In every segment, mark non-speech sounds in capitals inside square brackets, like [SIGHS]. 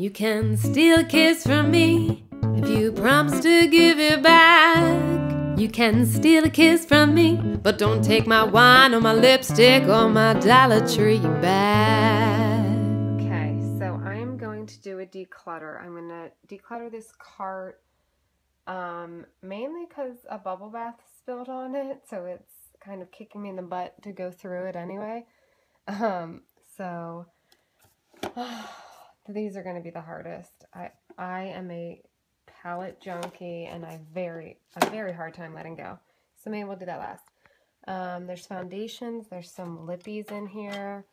You can steal a kiss from me if you promise to give it back. You can steal a kiss from me, but don't take my wine or my lipstick or my Dollar Tree bag. Okay, so I'm going to do a declutter. I'm going to declutter this cart um, mainly because a bubble bath spilled on it, so it's kind of kicking me in the butt to go through it anyway. Um, so [SIGHS] these are going to be the hardest. I I am a palette junkie and I very a very hard time letting go. So maybe we'll do that last. Um, there's foundations. There's some lippies in here.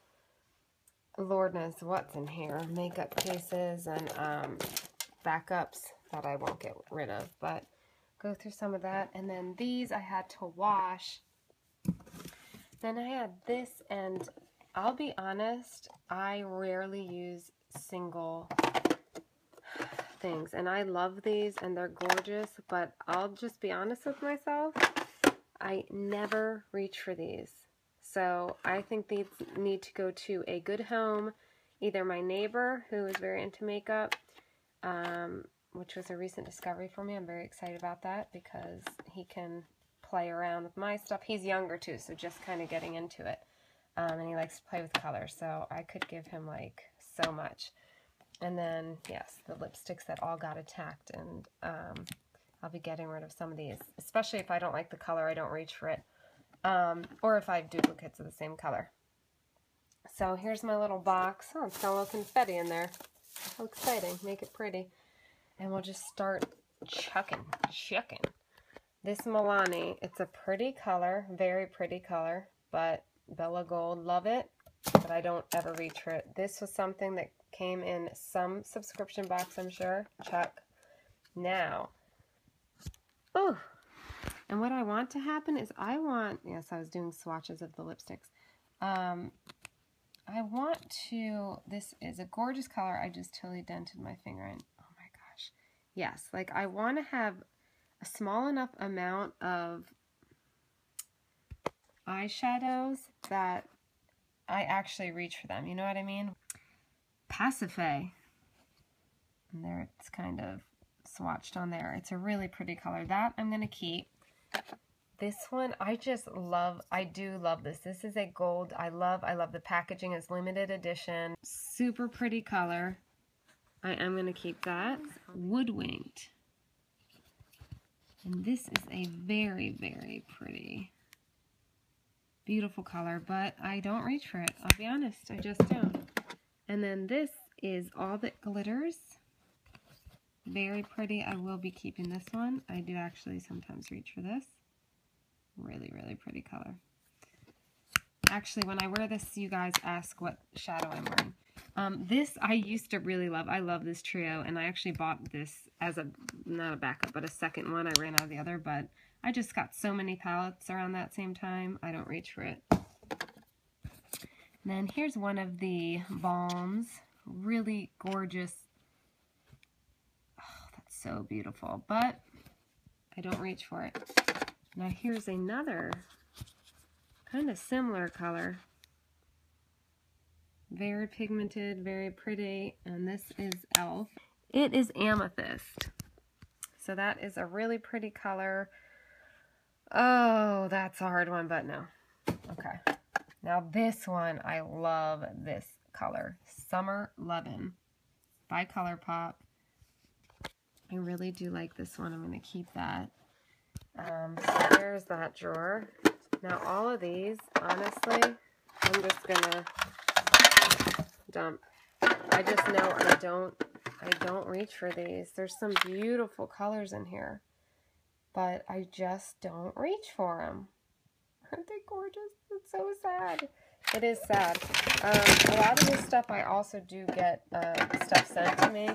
Lord knows what's in here. Makeup cases and um, backups that I won't get rid of. But go through some of that. And then these I had to wash. Then I had this and I'll be honest, I rarely use single things. And I love these and they're gorgeous, but I'll just be honest with myself. I never reach for these. So I think these need to go to a good home, either my neighbor who is very into makeup, um, which was a recent discovery for me. I'm very excited about that because he can play around with my stuff. He's younger too, so just kind of getting into it um, and he likes to play with color, so I could give him like so much. And then, yes, the lipsticks that all got attacked, and um, I'll be getting rid of some of these, especially if I don't like the color, I don't reach for it, um, or if I have duplicates of the same color. So here's my little box. Oh, it's got a little confetti in there. How exciting. Make it pretty. And we'll just start chucking, chucking. This Milani, it's a pretty color, very pretty color, but Bella Gold, love it, but I don't ever reach for it. This was something that came in some subscription box, I'm sure. Chuck. Now, oh, and what I want to happen is I want, yes, I was doing swatches of the lipsticks. Um, I want to, this is a gorgeous color. I just totally dented my finger in. Oh my gosh. Yes, like I want to have a small enough amount of eyeshadows that I actually reach for them. You know what I mean? Pasiphae. And there it's kind of swatched on there. It's a really pretty color. That I'm going to keep. This one, I just love, I do love this. This is a gold. I love, I love the packaging. It's limited edition. Super pretty color. I am going to keep that. Woodwinked. And this is a very, very pretty Beautiful color, but I don't reach for it. I'll be honest, I just don't. And then this is All That Glitters. Very pretty. I will be keeping this one. I do actually sometimes reach for this. Really, really pretty color. Actually, when I wear this, you guys ask what shadow I'm wearing. Um, this I used to really love. I love this trio, and I actually bought this as a, not a backup, but a second one. I ran out of the other, but I just got so many palettes around that same time, I don't reach for it. And then here's one of the balms. Really gorgeous. Oh, that's so beautiful, but I don't reach for it. Now here's another kind of similar color. Very pigmented, very pretty, and this is e.l.f. It is amethyst. So that is a really pretty color. Oh, that's a hard one, but no. Okay. Now this one, I love this color. Summer Lovin' by ColourPop. I really do like this one. I'm going to keep that. Um, so there's that drawer. Now all of these, honestly, I'm just going to dump. I just know I don't, I don't reach for these. There's some beautiful colors in here but I just don't reach for them. Aren't they gorgeous? It's so sad. It is sad. Um, a lot of this stuff I also do get uh, stuff sent to me.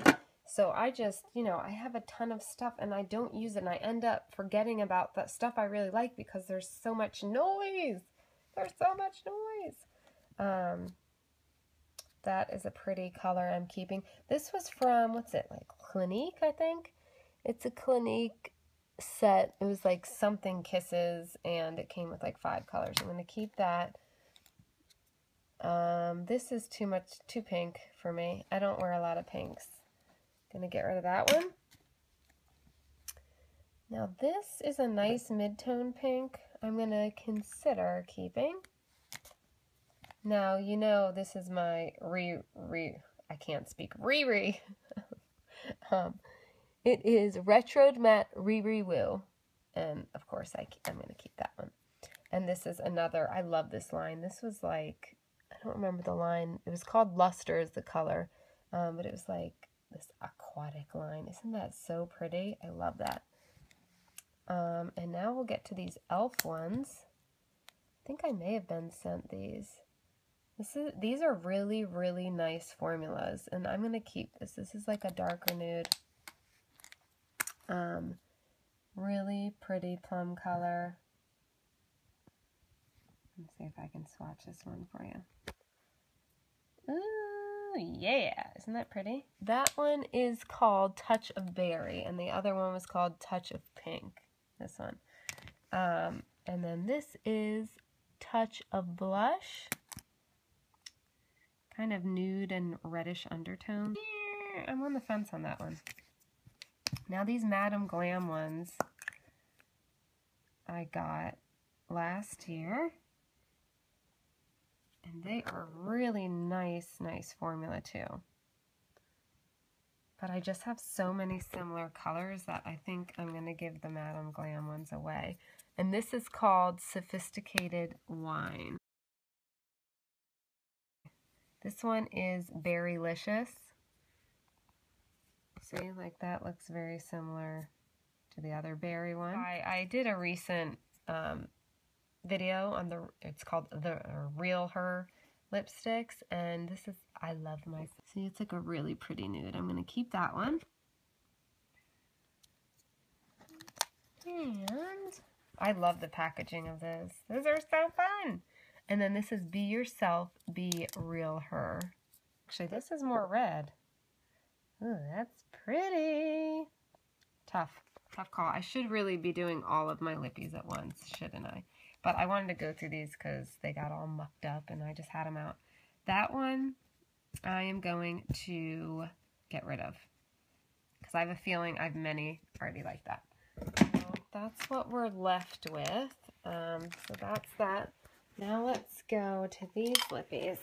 So I just, you know, I have a ton of stuff and I don't use it and I end up forgetting about the stuff I really like because there's so much noise. There's so much noise. Um, that is a pretty color I'm keeping. This was from, what's it, like Clinique, I think? It's a Clinique set. It was like something kisses, and it came with like five colors. I'm going to keep that. Um, this is too much, too pink for me. I don't wear a lot of pinks. Gonna get rid of that one. Now this is a nice mid-tone pink I'm gonna consider keeping. Now, you know this is my re, re, I can't speak, re [LAUGHS] um, it is Retro Matte Riri Woo. And of course, I, I'm going to keep that one. And this is another, I love this line. This was like, I don't remember the line. It was called Luster is the color. Um, but it was like this aquatic line. Isn't that so pretty? I love that. Um, and now we'll get to these e.l.f. ones. I think I may have been sent these. This is These are really, really nice formulas, and I'm going to keep this. This is like a darker nude. Um, really pretty plum color. Let's see if I can swatch this one for you. Ooh, yeah. Isn't that pretty? That one is called Touch of Berry, and the other one was called Touch of Pink. This one. Um, and then this is Touch of Blush kind of nude and reddish undertone. I'm on the fence on that one. Now these Madam Glam ones I got last year. And they are really nice, nice formula too. But I just have so many similar colors that I think I'm going to give the Madam Glam ones away. And this is called Sophisticated Wine. This one is Berrylicious. See, like that looks very similar to the other berry one. I, I did a recent um, video on the, it's called the uh, Real Her lipsticks, and this is, I love my, see, it's like a really pretty nude. I'm going to keep that one. And I love the packaging of this. Those are so fun. And then this is Be Yourself, Be Real Her. Actually, this is more red. Ooh, that's pretty. Tough, tough call. I should really be doing all of my lippies at once, shouldn't I? But I wanted to go through these because they got all mucked up and I just had them out. That one I am going to get rid of because I have a feeling I have many already like that. So that's what we're left with. Um, so that's that. Now let's go to these lippies.